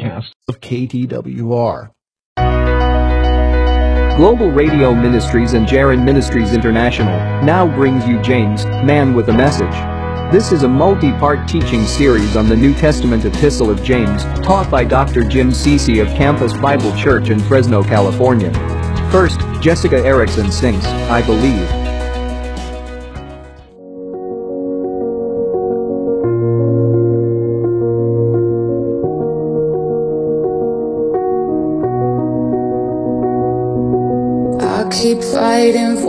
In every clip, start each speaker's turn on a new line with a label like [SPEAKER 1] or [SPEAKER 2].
[SPEAKER 1] Cast of KTWR.
[SPEAKER 2] Global Radio Ministries and Jaron Ministries International now brings you James, Man with a Message. This is a multi-part teaching series on the New Testament epistle of James, taught by Dr. Jim Cecy of Campus Bible Church in Fresno, California. First, Jessica Erickson sings, I Believe.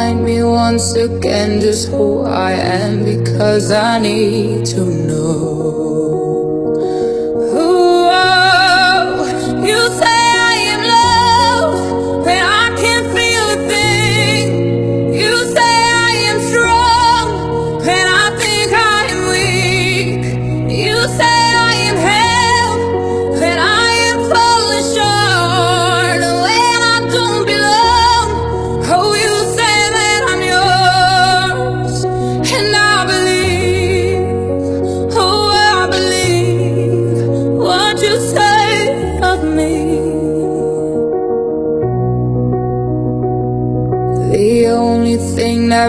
[SPEAKER 3] Remind me once again just who I am because I need to know.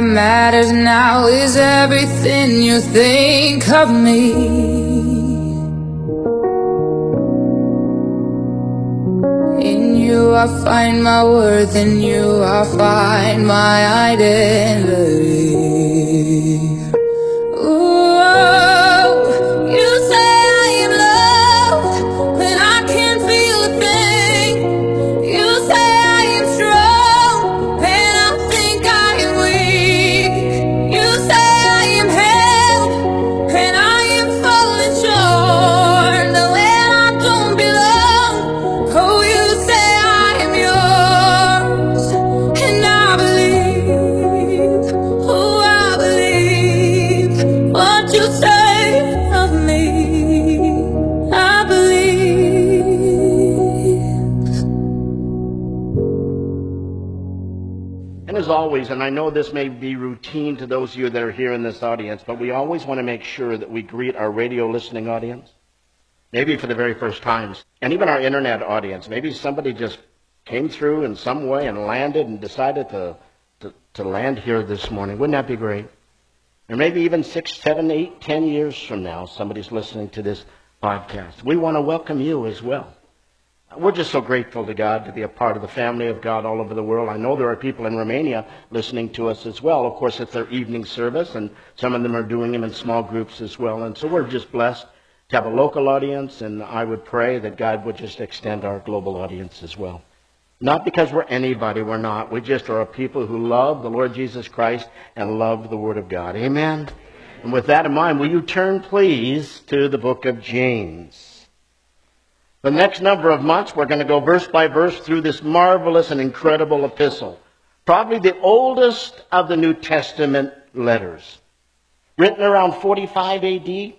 [SPEAKER 3] That matters now is everything you think of me. In you I find my worth, in you I find my identity. And I
[SPEAKER 4] know this may be routine to those of you that are here in this audience, but we always want to make sure that we greet our radio listening audience, maybe for the very first times, and even our internet audience. Maybe somebody just came through in some way and landed and decided to, to, to land here this morning. Wouldn't that be great? Or maybe even six, seven, eight, ten years from now, somebody's listening to this podcast. We want to welcome you as well. We're just so grateful to God to be a part of the family of God all over the world. I know there are people in Romania listening to us as well. Of course, it's their evening service, and some of them are doing them in small groups as well. And so we're just blessed to have a local audience, and I would pray that God would just extend our global audience as well. Not because we're anybody, we're not. We just are a people who love the Lord Jesus Christ and love the Word of God. Amen? And with that in mind, will you turn, please, to the book of James? The next number of months, we're going to go verse by verse through this marvelous and incredible epistle. Probably the oldest of the New Testament letters. Written around 45 AD,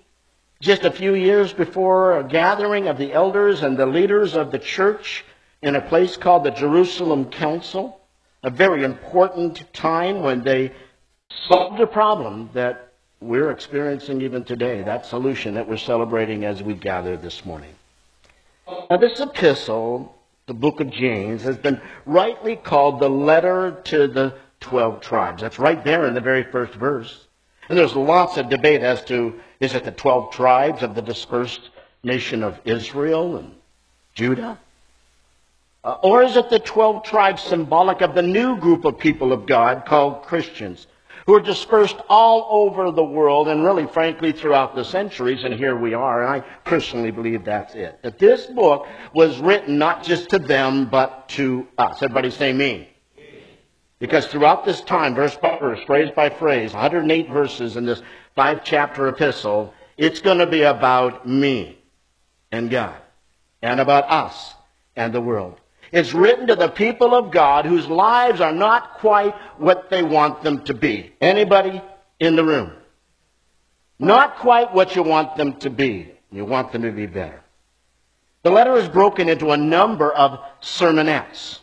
[SPEAKER 4] just a few years before a gathering of the elders and the leaders of the church in a place called the Jerusalem Council. A very important time when they solved a problem that we're experiencing even today. That solution that we're celebrating as we gather this morning. Now, this epistle, the book of James, has been rightly called the letter to the 12 tribes. That's right there in the very first verse. And there's lots of debate as to is it the 12 tribes of the dispersed nation of Israel and Judah? Uh, or is it the 12 tribes symbolic of the new group of people of God called Christians? Who are dispersed all over the world and really, frankly, throughout the centuries. And here we are. And I personally believe that's it. That this book was written not just to them, but to us. Everybody say me. Because throughout this time, verse by verse, phrase by phrase, 108 verses in this five chapter epistle, It's going to be about me and God and about us and the world. It's written to the people of God whose lives are not quite what they want them to be. Anybody in the room? Not quite what you want them to be. You want them to be better. The letter is broken into a number of sermonettes.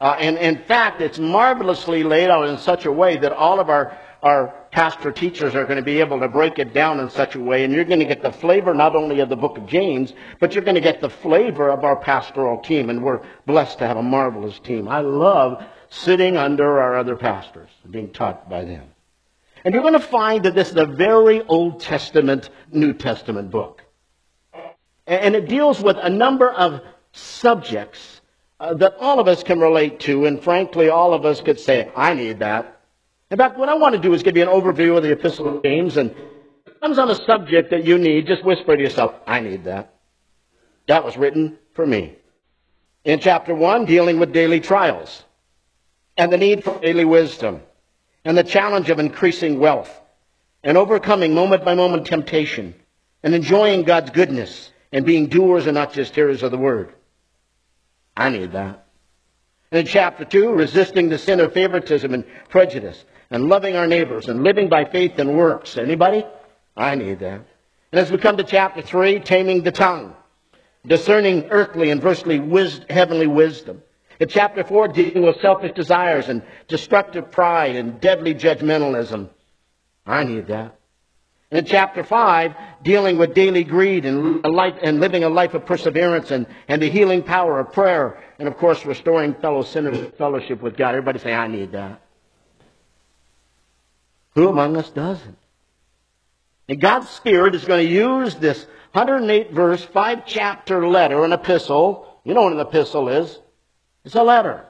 [SPEAKER 4] Uh, and in fact, it's marvelously laid out in such a way that all of our, our pastor teachers are going to be able to break it down in such a way, and you're going to get the flavor not only of the book of James, but you're going to get the flavor of our pastoral team, and we're blessed to have a marvelous team. I love sitting under our other pastors and being taught by them. And you're going to find that this is a very Old Testament, New Testament book. And it deals with a number of subjects uh, that all of us can relate to, and frankly, all of us could say, I need that. In fact, what I want to do is give you an overview of the Epistle of James, and it comes on a subject that you need, just whisper to yourself, I need that. That was written for me. In chapter 1, dealing with daily trials, and the need for daily wisdom, and the challenge of increasing wealth, and overcoming moment by moment temptation, and enjoying God's goodness, and being doers and not just hearers of the word. I need that. And in chapter 2, resisting the sin of favoritism and prejudice, and loving our neighbors, and living by faith and works. Anybody? I need that. And as we come to chapter 3, taming the tongue, discerning earthly and wis- heavenly wisdom. In chapter 4, dealing with selfish desires and destructive pride and deadly judgmentalism. I need that. And in chapter 5, dealing with daily greed and, life, and living a life of perseverance and, and the healing power of prayer. And of course, restoring fellow sinners fellowship with God. Everybody say, I need that. Who among us doesn't? And God's Spirit is going to use this 108 verse, 5 chapter letter, an epistle. You know what an epistle is. It's a letter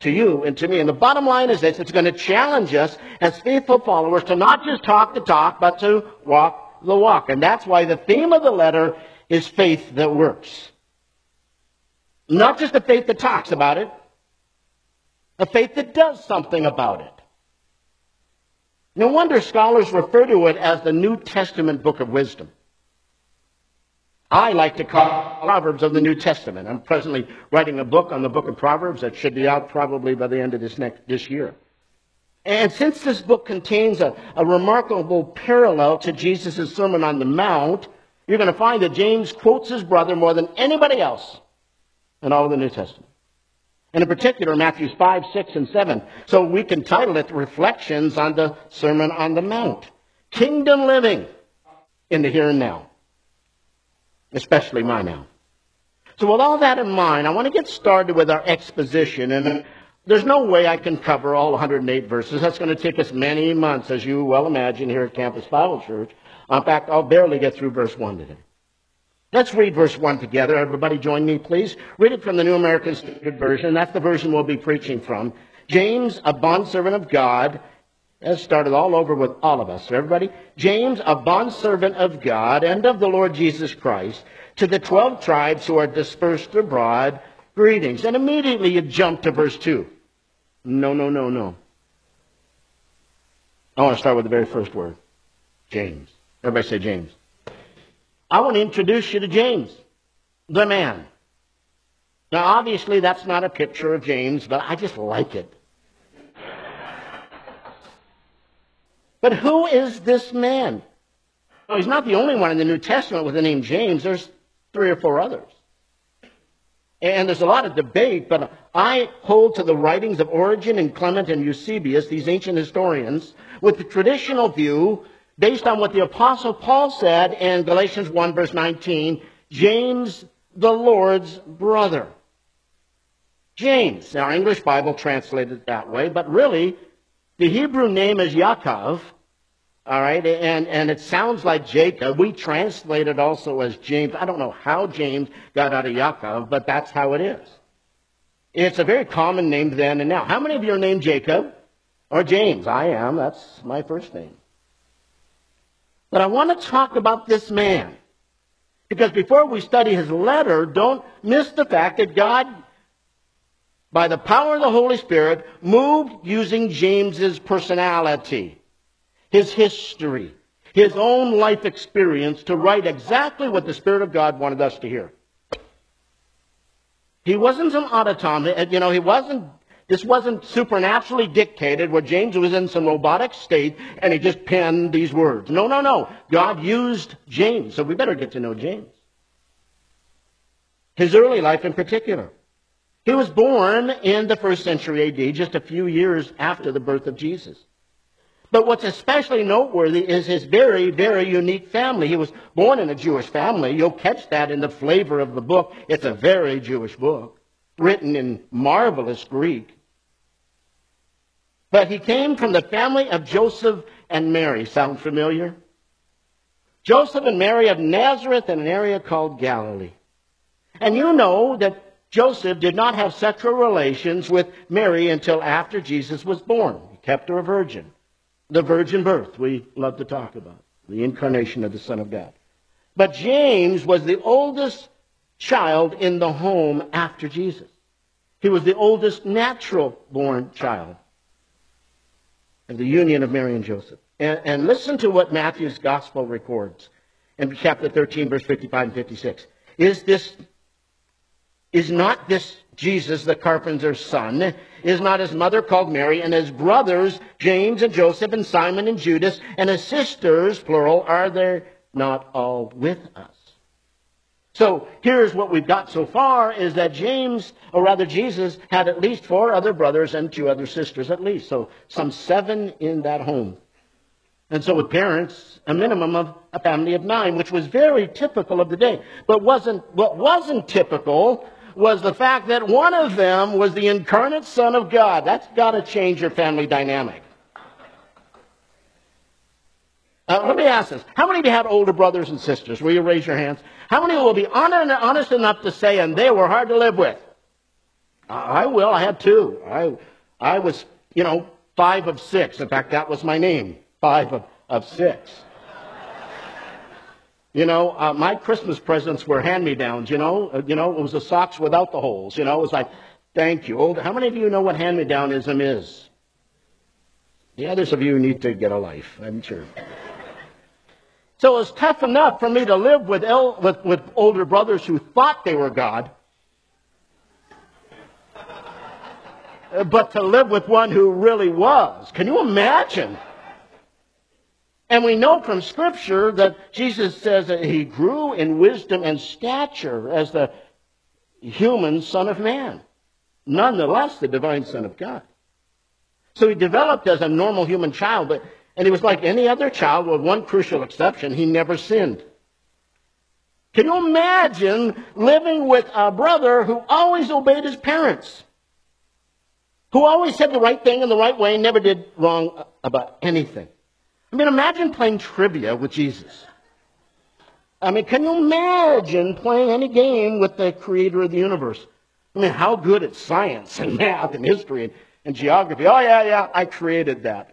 [SPEAKER 4] to you and to me. And the bottom line is this it's going to challenge us as faithful followers to not just talk the talk, but to walk the walk. And that's why the theme of the letter is faith that works. Not just a faith that talks about it, a faith that does something about it. No wonder scholars refer to it as the New Testament book of wisdom. I like to call Proverbs of the New Testament. I'm presently writing a book on the book of Proverbs that should be out probably by the end of this next this year. And since this book contains a, a remarkable parallel to Jesus' Sermon on the Mount, you're going to find that James quotes his brother more than anybody else in all of the New Testament. And in particular, Matthews 5, 6, and 7. So we can title it Reflections on the Sermon on the Mount. Kingdom living in the here and now especially my now. So with all that in mind, I want to get started with our exposition. And there's no way I can cover all 108 verses. That's going to take us many months, as you well imagine, here at Campus Bible Church. In fact, I'll barely get through verse 1 today. Let's read verse 1 together. Everybody join me, please. Read it from the New American Standard Version. That's the version we'll be preaching from. James, a bondservant of God, has started all over with all of us. Everybody, James, a bondservant of God and of the Lord Jesus Christ, to the twelve tribes who are dispersed abroad, greetings. And immediately you jump to verse 2. No, no, no, no. I want to start with the very first word. James. Everybody say James. I want to introduce you to James, the man. Now, obviously, that's not a picture of James, but I just like it. But who is this man? Well, he's not the only one in the New Testament with the name James. There's three or four others. And there's a lot of debate, but I hold to the writings of Origen and Clement and Eusebius, these ancient historians, with the traditional view based on what the Apostle Paul said in Galatians 1, verse 19 James, the Lord's brother. James. Our English Bible translated it that way, but really, the Hebrew name is Yaakov, all right, and, and it sounds like Jacob. We translate it also as James. I don't know how James got out of Yaakov, but that's how it is. It's a very common name then and now. How many of you are named Jacob or James? I am. That's my first name. But I want to talk about this man. Because before we study his letter, don't miss the fact that God, by the power of the Holy Spirit, moved using James's personality, his history, his own life experience to write exactly what the Spirit of God wanted us to hear. He wasn't some automaton. You know, he wasn't, this wasn't supernaturally dictated where James was in some robotic state and he just penned these words. No, no, no. God used James, so we better get to know James. His early life in particular. He was born in the first century AD, just a few years after the birth of Jesus. But what's especially noteworthy is his very, very unique family. He was born in a Jewish family. You'll catch that in the flavor of the book. It's a very Jewish book, written in marvelous Greek. But he came from the family of Joseph and Mary. Sound familiar? Joseph and Mary of Nazareth in an area called Galilee. And you know that Joseph did not have sexual relations with Mary until after Jesus was born. He kept her a virgin. The virgin birth we love to talk about. The incarnation of the Son of God. But James was the oldest child in the home after Jesus. He was the oldest natural born child of the union of Mary and Joseph. And, and listen to what Matthew's gospel records in chapter 13, verse 55 and 56. Is this is not this Jesus, the carpenter's son? Is not his mother called Mary, and his brothers, James and Joseph and Simon and Judas, and his sisters, plural, are they not all with us? So here's what we've got so far is that James, or rather Jesus, had at least four other brothers and two other sisters at least. So some seven in that home. And so with parents, a minimum of a family of nine, which was very typical of the day. But wasn't, what wasn't typical was the fact that one of them was the incarnate Son of God. That's got to change your family dynamic. Uh, let me ask this. How many of you had older brothers and sisters? Will you raise your hands? How many will be honest enough to say, and they were hard to live with? I will. I had two. I, I was, you know, five of six. In fact, that was my name. Five of, of six. You know, uh, my Christmas presents were hand-me-downs, you know. Uh, you know, it was the socks without the holes, you know. It was like, thank you. Old, how many of you know what hand-me-downism is? The others of you need to get a life, I'm sure. So it was tough enough for me to live with, el- with, with older brothers who thought they were God. But to live with one who really was. Can you imagine? And we know from Scripture that Jesus says that he grew in wisdom and stature as the human Son of Man, nonetheless the divine Son of God. So he developed as a normal human child, but, and he was like any other child with one crucial exception, he never sinned. Can you imagine living with a brother who always obeyed his parents? Who always said the right thing in the right way and never did wrong about anything? I mean, imagine playing trivia with Jesus. I mean, can you imagine playing any game with the creator of the universe? I mean, how good at science and math and history and, and geography. Oh, yeah, yeah, I created that.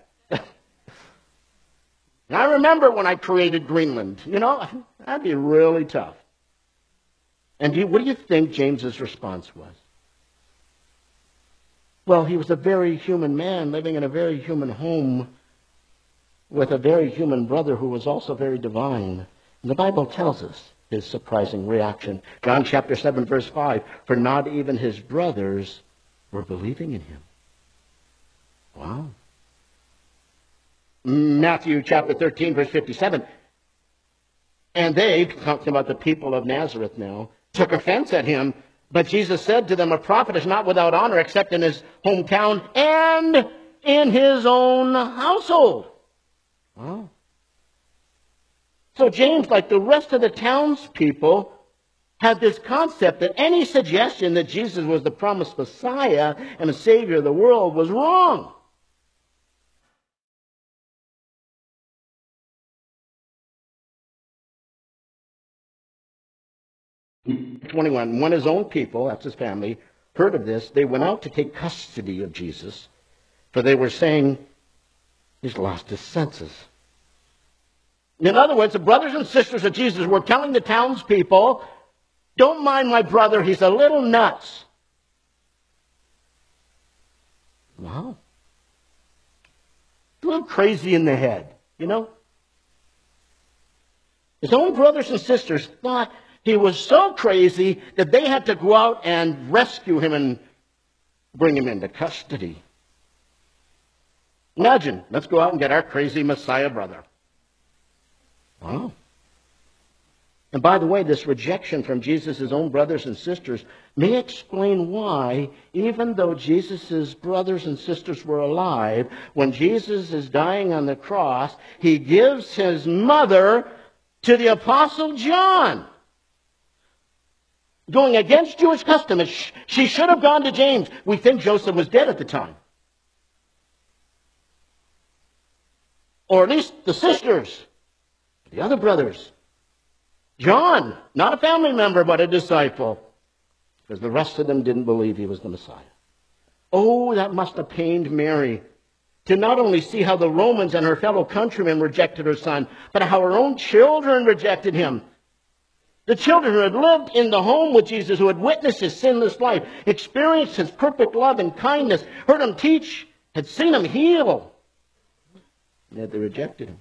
[SPEAKER 4] And I remember when I created Greenland. You know, that'd be really tough. And do you, what do you think James's response was? Well, he was a very human man living in a very human home with a very human brother who was also very divine. And the Bible tells us his surprising reaction. John chapter 7, verse 5 For not even his brothers were believing in him. Wow. Matthew chapter 13, verse 57. And they, talking about the people of Nazareth now, took offense at him. But Jesus said to them, A prophet is not without honor except in his hometown and in his own household. Wow. So James, like the rest of the townspeople, had this concept that any suggestion that Jesus was the promised Messiah and the Savior of the world was wrong. Twenty-one. When his own people, that's his family, heard of this, they went out to take custody of Jesus, for they were saying, "He's lost his senses." In other words, the brothers and sisters of Jesus were telling the townspeople, don't mind my brother, he's a little nuts. Wow. A little crazy in the head, you know? His own brothers and sisters thought he was so crazy that they had to go out and rescue him and bring him into custody. Imagine, let's go out and get our crazy Messiah brother. Wow. And by the way, this rejection from Jesus' own brothers and sisters may explain why, even though Jesus' brothers and sisters were alive, when Jesus is dying on the cross, he gives his mother to the Apostle John. Going against Jewish custom, she should have gone to James. We think Joseph was dead at the time. Or at least the sisters, the other brothers. John, not a family member, but a disciple. Because the rest of them didn't believe he was the Messiah. Oh, that must have pained Mary to not only see how the Romans and her fellow countrymen rejected her son, but how her own children rejected him. The children who had lived in the home with Jesus, who had witnessed his sinless life, experienced his perfect love and kindness, heard him teach, had seen him heal, yet they rejected him.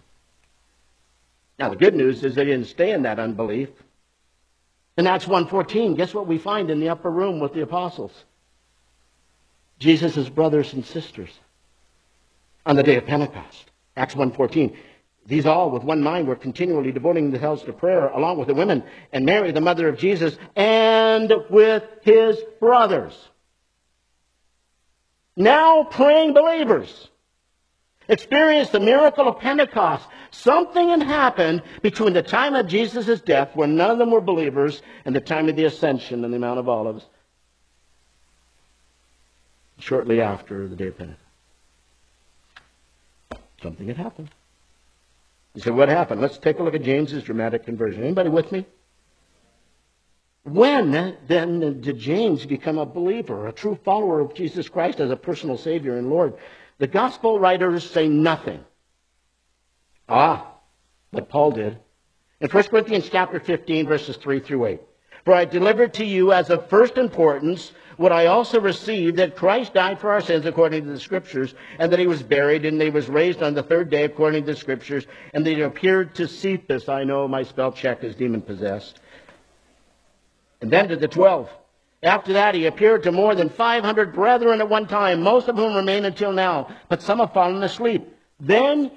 [SPEAKER 4] Now, the good news is they didn't stay in that unbelief. In Acts 1.14, guess what we find in the upper room with the apostles? Jesus' brothers and sisters on the day of Pentecost. Acts 1.14. These all, with one mind, were continually devoting themselves to prayer, along with the women, and Mary, the mother of Jesus, and with his brothers. Now praying believers experienced the miracle of Pentecost. Something had happened between the time of Jesus' death, when none of them were believers, and the time of the ascension and the Mount of Olives, shortly after the day of Pentecost. Something had happened. You say, what happened? Let's take a look at James's dramatic conversion. Anybody with me? When then did James become a believer, a true follower of Jesus Christ as a personal Savior and Lord? The gospel writers say nothing. Ah, but Paul did. In 1 Corinthians chapter 15, verses 3 through 8. For I delivered to you as of first importance what I also received, that Christ died for our sins according to the Scriptures, and that he was buried, and that he was raised on the third day according to the Scriptures, and that he appeared to Cephas. I know my spell check is demon-possessed. And then to the twelve. After that, he appeared to more than 500 brethren at one time, most of whom remain until now, but some have fallen asleep. Then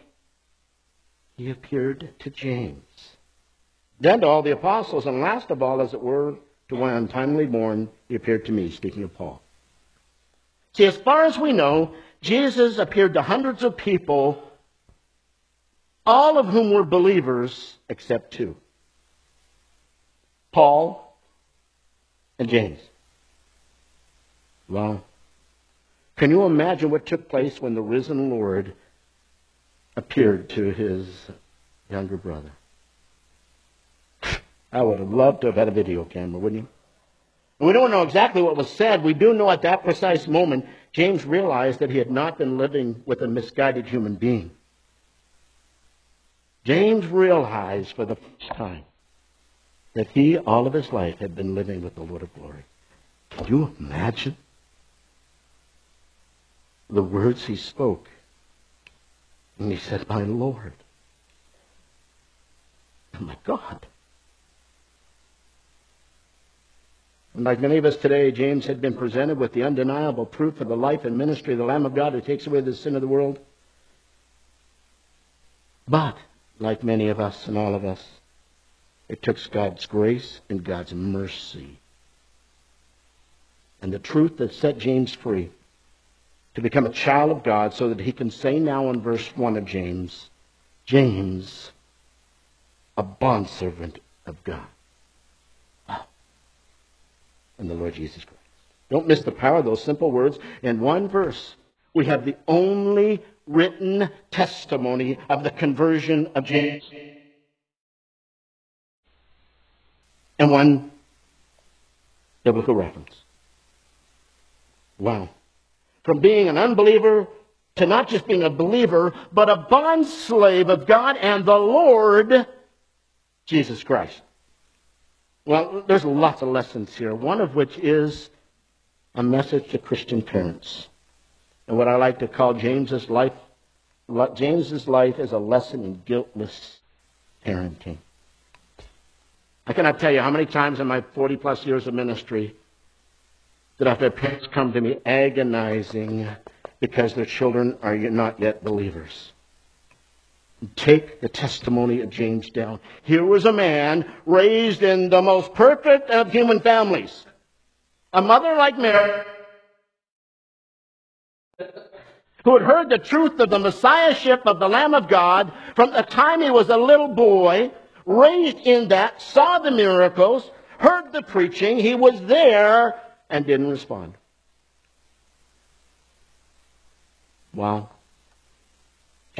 [SPEAKER 4] he appeared to James. Then to all the apostles, and last of all, as it were, to one untimely born, he appeared to me, speaking of Paul. See, as far as we know, Jesus appeared to hundreds of people, all of whom were believers except two Paul and James. Well, can you imagine what took place when the risen Lord appeared to his younger brother? I would have loved to have had a video camera, wouldn't you? We don't know exactly what was said. We do know at that precise moment, James realized that he had not been living with a misguided human being. James realized for the first time that he, all of his life, had been living with the Lord of glory. Can you imagine the words he spoke? And he said, My Lord, oh my God. And like many of us today, James had been presented with the undeniable proof of the life and ministry of the Lamb of God who takes away the sin of the world. But, like many of us and all of us, it took God's grace and God's mercy and the truth that set James free to become a child of God so that he can say now in verse 1 of James, James, a bondservant of God and the Lord Jesus Christ. Don't miss the power of those simple words. In one verse, we have the only written testimony of the conversion of James. And one biblical reference. Wow. From being an unbeliever to not just being a believer, but a bond slave of God and the Lord Jesus Christ. Well, there's lots of lessons here, one of which is a message to Christian parents. And what I like to call James's life, James's life is a lesson in guiltless parenting. I cannot tell you how many times in my 40 plus years of ministry that I've had parents come to me agonizing because their children are not yet believers. Take the testimony of James down. Here was a man raised in the most perfect of human families. A mother like Mary, who had heard the truth of the Messiahship of the Lamb of God from the time he was a little boy, raised in that, saw the miracles, heard the preaching, he was there, and didn't respond. Wow.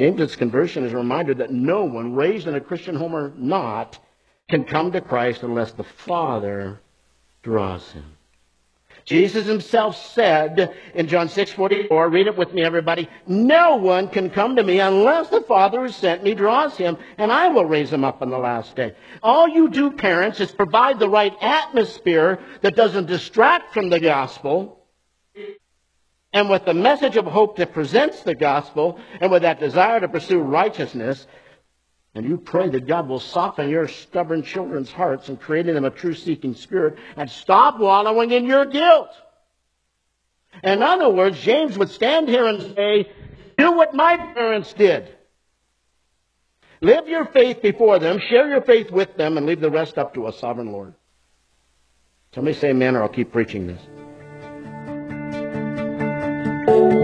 [SPEAKER 4] James's conversion is a reminder that no one raised in a Christian home or not can come to Christ unless the Father draws him. Jesus himself said in John 6:44, read it with me everybody, no one can come to me unless the Father who sent me draws him, and I will raise him up on the last day. All you do parents is provide the right atmosphere that doesn't distract from the gospel. And with the message of hope that presents the gospel, and with that desire to pursue righteousness, and you pray that God will soften your stubborn children's hearts and create in them a true seeking spirit and stop wallowing in your guilt. In other words, James would stand here and say, do what my parents did. Live your faith before them, share your faith with them, and leave the rest up to a sovereign Lord. Somebody say amen, or I'll keep preaching this.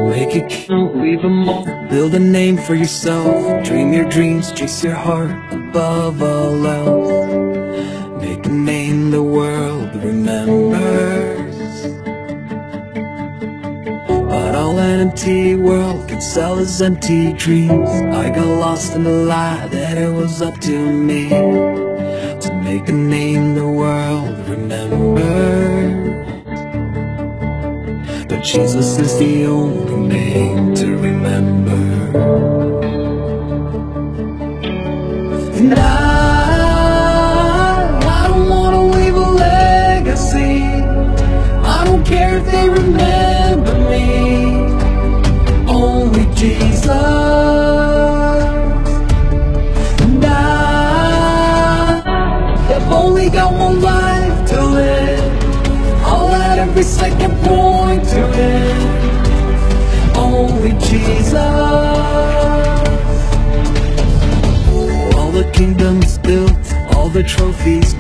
[SPEAKER 5] Make it count, leave them all. Build a name for yourself. Dream your dreams, chase your heart above all else. Make a name the world remembers. But all an empty world can sell is empty dreams. I got lost in the lie that it was up to me to make a name the world remembers. But Jesus is the only name to remember. And I, I don't want to leave a legacy. I don't care if they remember me. Only Jesus. And I have only got one life to live. I'll let every second point All the kingdoms built, all the trophies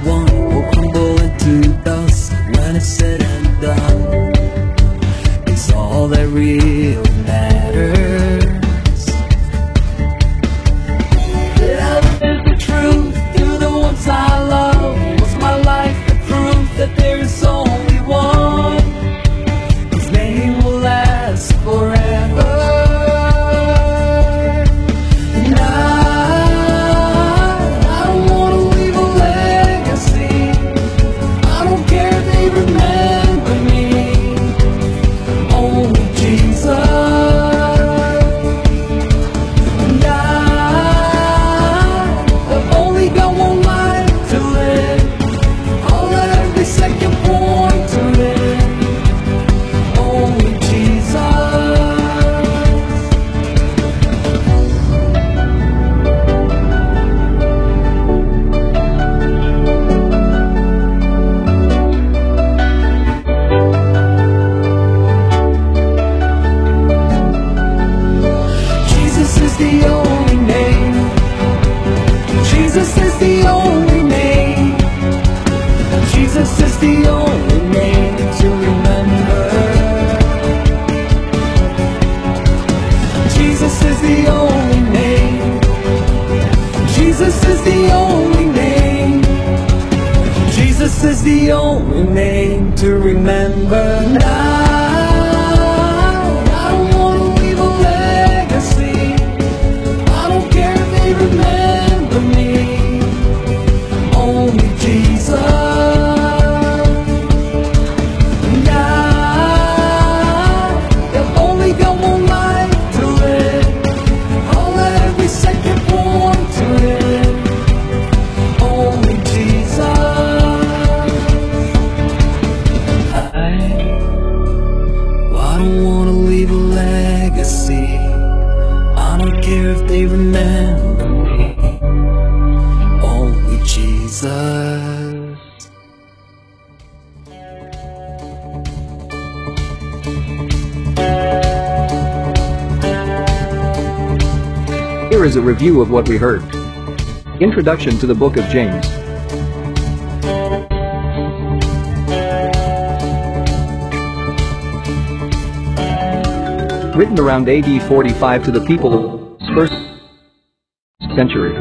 [SPEAKER 5] Jesus is the only name to remember. Jesus is the only name. Jesus is the only name. Jesus is the only name to remember now.
[SPEAKER 2] Here is a review of what we heard. Introduction to the Book of James. Written around AD 45 to the people of first century.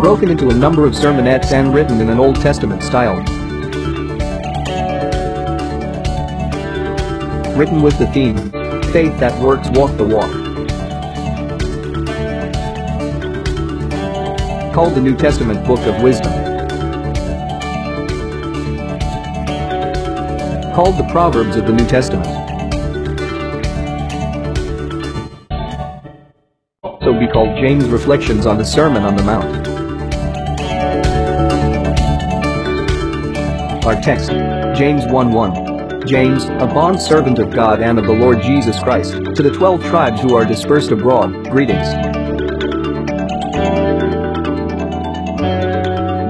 [SPEAKER 2] Broken into a number of sermonettes and written in an Old Testament style. Written with the theme, Faith that works walk the walk. Called the New Testament Book of Wisdom. Called the Proverbs of the New Testament. So be called James' Reflections on the Sermon on the Mount. Our text, James 1 1. James, a bond servant of God and of the Lord Jesus Christ, to the twelve tribes who are dispersed abroad, greetings.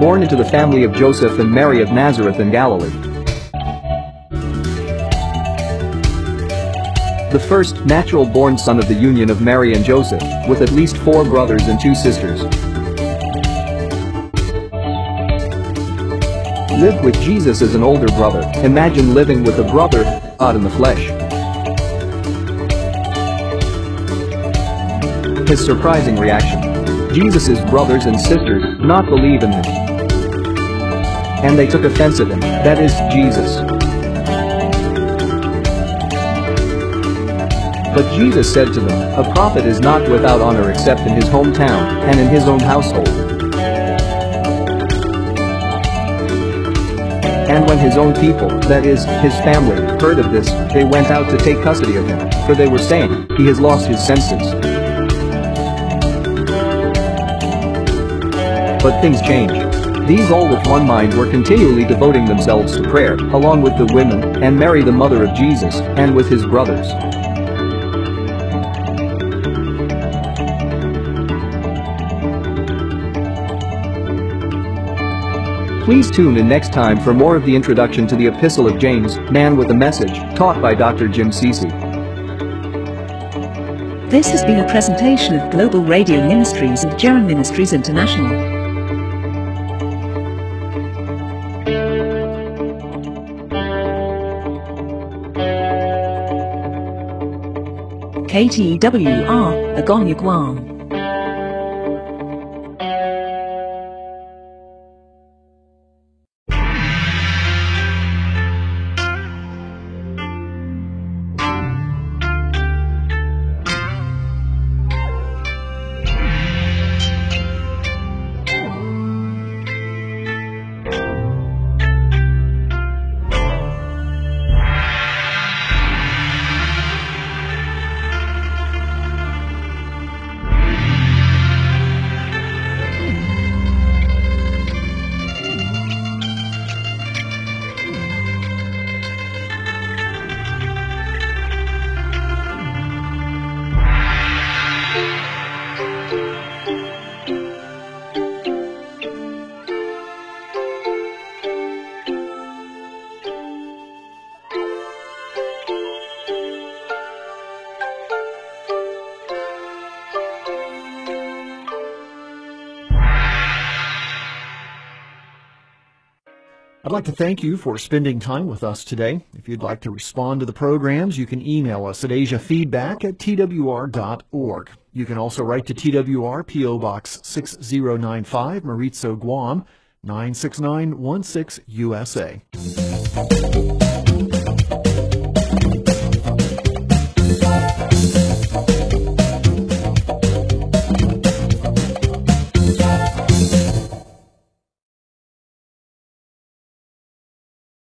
[SPEAKER 2] Born into the family of Joseph and Mary of Nazareth in Galilee. The first natural born son of the union of Mary and Joseph, with at least four brothers and two sisters. Lived with Jesus as an older brother. Imagine living with a brother, God in the flesh. His surprising reaction. Jesus' brothers and sisters not believe in him. And they took offense at him, that is, Jesus. But Jesus said to them, A prophet is not without honor except in his hometown and in his own household. And when his own people, that is, his family, heard of this, they went out to take custody of him, for they were saying, He has lost his senses. But things change. These all with one mind were continually devoting themselves to prayer, along with the women, and Mary the mother of Jesus, and with his brothers. Please tune in next time for more of the introduction to the Epistle of James, Man with a Message, taught by Dr. Jim Cecy.
[SPEAKER 6] This has been a presentation of Global Radio Ministries and Jaron Ministries International. KTWR, Agana Guam.
[SPEAKER 1] Like to thank you for spending time with us today. If you'd like to respond to the programs, you can email us at asiafeedback at twr.org. You can also write to TWR PO Box 6095, Merizo, Guam 96916 USA.